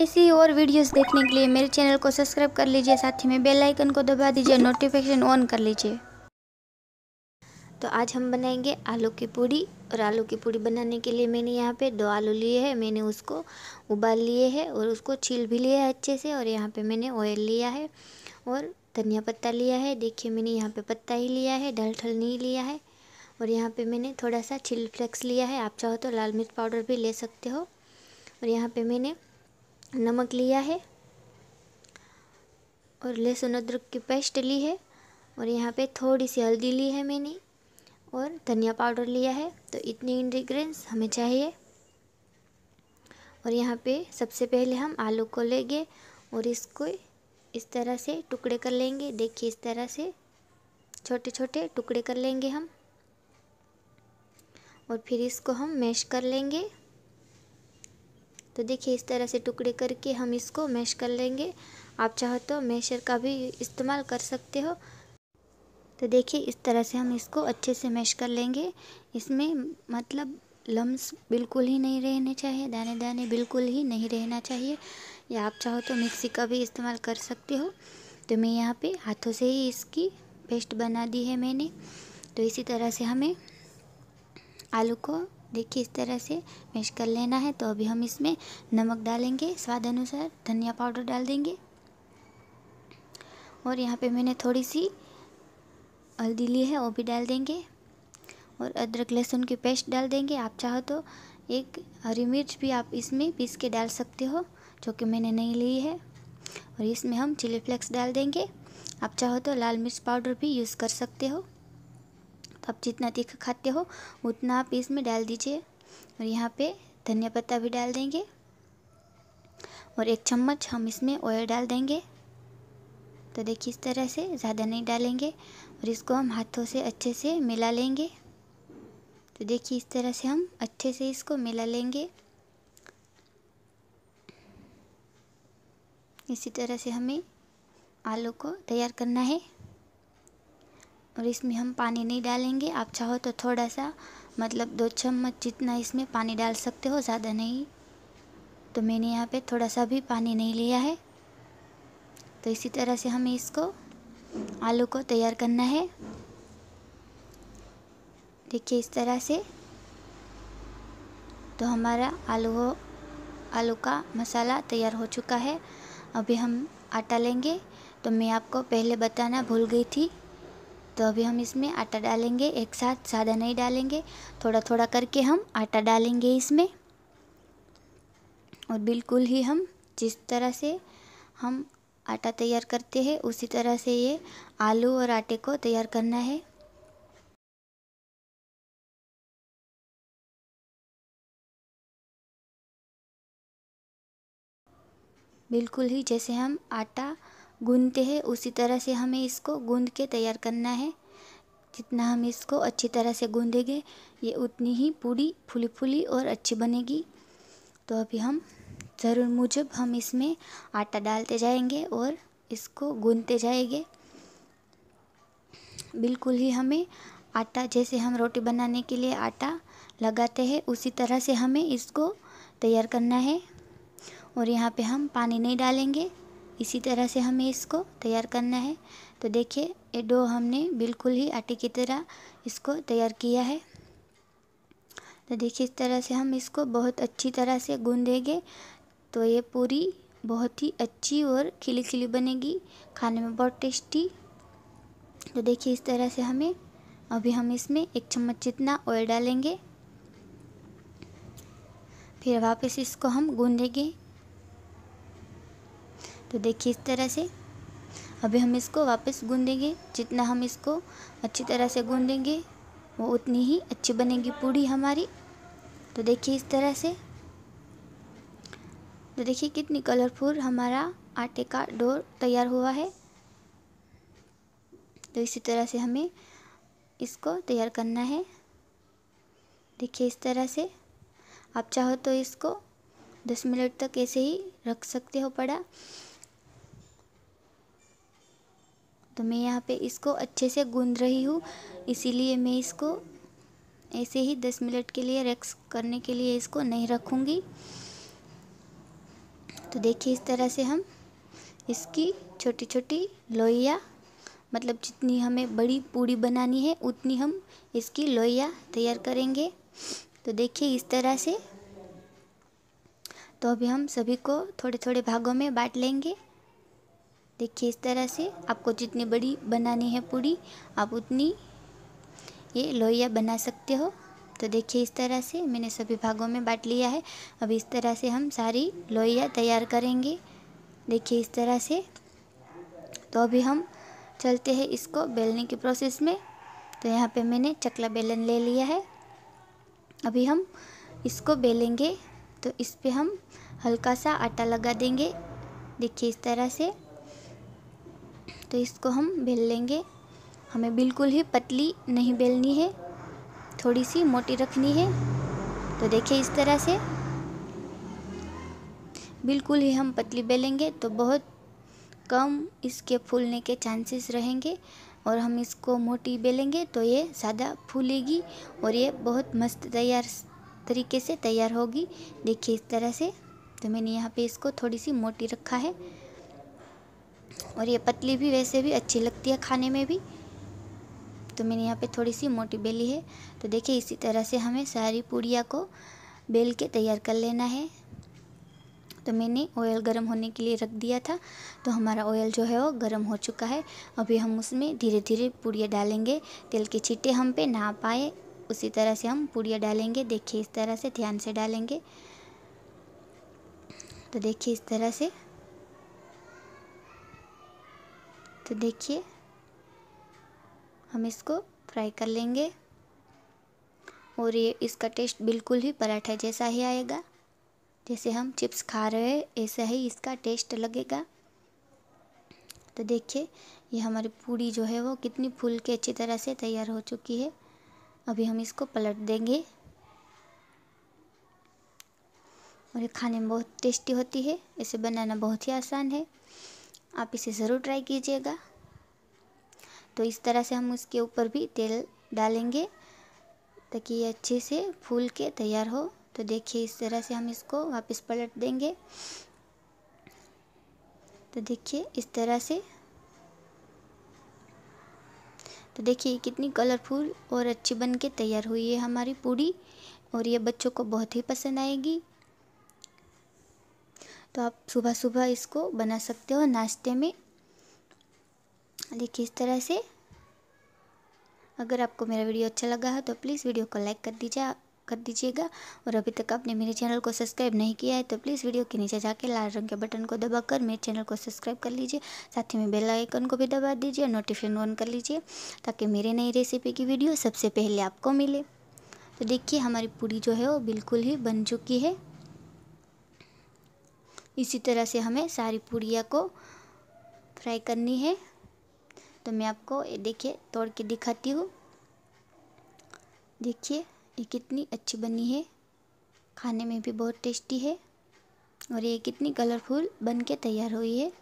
ऐसी और वीडियोस देखने के लिए मेरे चैनल को सब्सक्राइब कर लीजिए, साथ ही में बेल आइकन को दबा दीजिए, नोटिफिकेशन ऑन कर लीजिए। तो आज हम बनाएँगे आलू की पूड़ी और आलू की पूड़ी बनाने के लिए मैंने यहाँ पे दो आलू लिए हैं। मैंने उसको उबाल लिए हैं और उसको छील भी लिया है अच्छे से और यहाँ पे मैंने ऑयल लिया है और धनिया पत्ता लिया है। देखिए, मैंने यहाँ पे पत्ता ही लिया है डलठल नहीं लिया है और यहाँ पे मैंने थोड़ा सा चिल फ्लेक्स लिया है। आप चाहो तो लाल मिर्च पाउडर भी ले सकते हो और यहाँ पे मैंने नमक लिया है और लहसुन अदरक की पेस्ट ली है और यहाँ पे थोड़ी सी हल्दी ली है मैंने और धनिया पाउडर लिया है। तो इतने इंग्रेडिएंट्स हमें चाहिए। और यहाँ पे सबसे पहले हम आलू को लेंगे और इसको इस तरह से टुकड़े कर लेंगे। देखिए इस तरह से छोटे छोटे टुकड़े कर लेंगे हम। और फिर इसको हम मैश कर लेंगे। तो देखिए इस तरह से टुकड़े करके हम इसको मैश कर लेंगे। आप चाहो तो मैशर का भी इस्तेमाल कर सकते हो। तो देखिए इस तरह से हम इसको अच्छे से मैश कर लेंगे। इसमें मतलब लम्स बिल्कुल ही नहीं रहने चाहिए दाने दाने बिल्कुल ही नहीं रहना चाहिए। या आप चाहो तो मिक्सी का भी इस्तेमाल कर सकते हो। तो मैं यहाँ पे हाथों से ही इसकी पेस्ट बना दी है मैंने। तो इसी तरह से हमें आलू को देखिए, इस तरह से मैश कर लेना है। तो अभी हम इसमें नमक डालेंगे, स्वाद अनुसार धनिया पाउडर डाल देंगे। और यहाँ पे मैंने थोड़ी सी हल्दी ली है, वो भी डाल देंगे। और अदरक, लहसुन की पेस्ट डाल देंगे। आप चाहो तो एक हरी मिर्च भी आप इसमें पीस के डाल सकते हो, जो कि मैंने नहीं ली है। और इसमें हम चिली फ्लेक्स डाल देंगे। आप चाहो तो लाल मिर्च पाउडर भी यूज़ कर सकते हो। तो आप जितना तीखा खाते हो, उतना आप इसमें डाल दीजिए। और यहाँ पे धनिया पत्ता भी डाल देंगे। और एक चम्मच हम इसमें ऑयल डाल देंगे। तो देखिए इस तरह से ज़्यादा नहीं डालेंगे और इसको हम हाथों से अच्छे से मिला लेंगे। तो देखिए इस तरह से हम अच्छे से इसको मिला लेंगे। इसी तरह से हमें आलू को तैयार करना है। और इसमें हम पानी नहीं डालेंगे। आप चाहो तो थोड़ा सा मतलब दो चम्मच जितना इसमें पानी डाल सकते हो, ज़्यादा नहीं। तो मैंने यहाँ पे थोड़ा सा भी पानी नहीं लिया है। तो इसी तरह से हमें इसको, आलू को तैयार करना है। देखिए इस तरह से। तो हमारा आलू हो, आलू का मसाला तैयार हो चुका है। अभी हम आटा लेंगे। तो मैं आपको पहले बताना भूल गई थी तो अभी हम इसमें आटा डालेंगे, एक साथ ज़्यादा नहीं डालेंगे थोड़ा थोड़ा करके हम आटा डालेंगे इसमें। और बिल्कुल ही हम जिस तरह से हम आटा तैयार करते हैं, उसी तरह से ये आलू और आटे को तैयार करना है। बिल्कुल ही जैसे हम आटा गूंदते हैं, उसी तरह से हमें इसको गूंद के तैयार करना है। जितना हम इसको अच्छी तरह से गूंदेंगे, ये उतनी ही पूरी फुली फुली और अच्छी बनेगी। तो अभी हम, ज़रूर मुजब हम इसमें आटा डालते जाएँगे और इसको गूंदते जाएँगे। बिल्कुल ही हमें आटा, जैसे हम रोटी बनाने के लिए आटा लगाते हैं, उसी तरह से हमें इसको तैयार करना है। और यहाँ पे हम पानी नहीं डालेंगे। इसी तरह से हमें इसको तैयार करना है। तो देखिए, ये डो हमने बिल्कुल ही आटे की तरह इसको तैयार किया है। तो देखिए, इस तरह से हम इसको बहुत अच्छी तरह से गूंदेंगे तो ये पूरी बहुत ही अच्छी और खिली खिली बनेगी, खाने में बहुत टेस्टी। तो देखिए, इस तरह से हमें, अभी हम इसमें एक चम्मच जितना ऑयल डालेंगे। फिर वापस इसको हम गूंदेंगे। तो देखिए इस तरह से। अभी हम इसको वापस गूंदेंगे। जितना हम इसको अच्छी तरह से गूंदेंगे, वो उतनी ही अच्छी बनेगी पूड़ी हमारी। तो देखिए इस तरह से। तो देखिए कितनी कलरफुल हमारा आटे का डोर तैयार हुआ है। तो इसी तरह से हमें इसको तैयार करना है। देखिए इस तरह से। आप चाहो तो इसको दस मिनट तक ऐसे ही रख सकते हो पड़ा। तो मैं यहाँ पे इसको अच्छे से गूंद रही हूँ। इसीलिए मैं इसको ऐसे ही दस मिनट के लिए रेक्स करने के लिए इसको नहीं रखूँगी। तो देखिए इस तरह से हम इसकी छोटी छोटी लोइया मतलब जितनी हमें बड़ी पूड़ी बनानी है, उतनी हम इसकी लोइया तैयार करेंगे। तो देखिए इस तरह से। तो अभी हम सभी को थोड़े थोड़े भागों में बांट लेंगे। देखिए इस तरह से आपको जितनी बड़ी बनानी है पूड़ी, आप उतनी ये लोहिया बना सकते हो। तो देखिए इस तरह से मैंने सभी भागों में बांट लिया है। अब इस तरह से हम सारी लोइया तैयार करेंगे। देखिए इस तरह से। तो अभी हम चलते हैं इसको बेलने की प्रोसेस में। तो यहाँ पे मैंने चकला बेलन ले लिया है। अभी हम इसको बेलेंगे। तो इस पर हम हल्का सा आटा लगा देंगे। देखिए इस तरह से। तो इसको हम बेल लेंगे। हमें बिल्कुल ही पतली नहीं बेलनी है। थोड़ी सी मोटी रखनी है। तो देखिए इस तरह से। बिल्कुल ही हम पतली बेलेंगे तो बहुत कम इसके फूलने के चांसेस रहेंगे। और हम इसको मोटी बेलेंगे तो ये ज़्यादा फूलेगी और ये बहुत मस्त तैयार तरीके से तैयार होगी। देखिए इस तरह से। तो मैंने यहाँ पे इसको थोड़ी सी मोटी रखा है। और ये पतली भी वैसे भी अच्छी लगती है खाने में भी। तो मैंने यहाँ पे थोड़ी सी मोटी बेली है। तो देखिए, इसी तरह से हमें सारी पूड़िया को बेल के तैयार कर लेना है। तो मैंने ऑयल गर्म होने के लिए रख दिया था। तो हमारा ऑयल जो है वो गर्म हो चुका है। अभी हम उसमें धीरे धीरे पूड़िया डालेंगे। तेल के छीटे हम पे ना पाए, उसी तरह से हम पूड़िया डालेंगे। देखिए, इस तरह से ध्यान से डालेंगे। तो देखिए, इस तरह से तो देखिए, हम इसको फ्राई कर लेंगे। और ये इसका टेस्ट बिल्कुल ही पराठा जैसा ही आएगा। जैसे हम चिप्स खा रहे हैं, ऐसा ही इसका टेस्ट लगेगा। तो देखिए, ये हमारी पूड़ी जो है वो कितनी फूल के अच्छी तरह से तैयार हो चुकी है। अभी हम इसको पलट देंगे। और ये खाने में बहुत टेस्टी होती है। इसे बनाना बहुत ही आसान है। आप इसे ज़रूर ट्राई कीजिएगा। तो इस तरह से हम उसके ऊपर भी तेल डालेंगे, ताकि ये अच्छे से फूल के तैयार हो। तो देखिए, इस तरह से हम इसको वापस पलट देंगे। तो देखिए, इस तरह से। तो देखिए कितनी कलरफुल और अच्छी बन के तैयार हुई है हमारी पूड़ी, और ये बच्चों को बहुत ही पसंद आएगी। तो आप सुबह सुबह इसको बना सकते हो नाश्ते में। देखिए इस तरह से। अगर आपको मेरा वीडियो अच्छा लगा है तो प्लीज़ वीडियो को लाइक कर दीजिए, कर दीजिएगा। और अभी तक आपने मेरे चैनल को सब्सक्राइब नहीं किया है तो प्लीज़ वीडियो के नीचे जाके लाल रंग के बटन को दबाकर मेरे चैनल को सब्सक्राइब कर लीजिए। साथ ही में बेल आइकन को भी दबा दीजिए और नोटिफिकेशन ऑन कर लीजिए, ताकि मेरे नई रेसिपी की वीडियो सबसे पहले आपको मिले। तो देखिए हमारी पूड़ी जो है वो बिल्कुल ही बन चुकी है। इसी तरह से हमें सारी पूड़िया को फ्राई करनी है। तो मैं आपको ये देखिए, तोड़ के दिखाती हूँ। देखिए, ये कितनी अच्छी बनी है। खाने में भी बहुत टेस्टी है और ये कितनी कलरफुल बन के तैयार हुई है।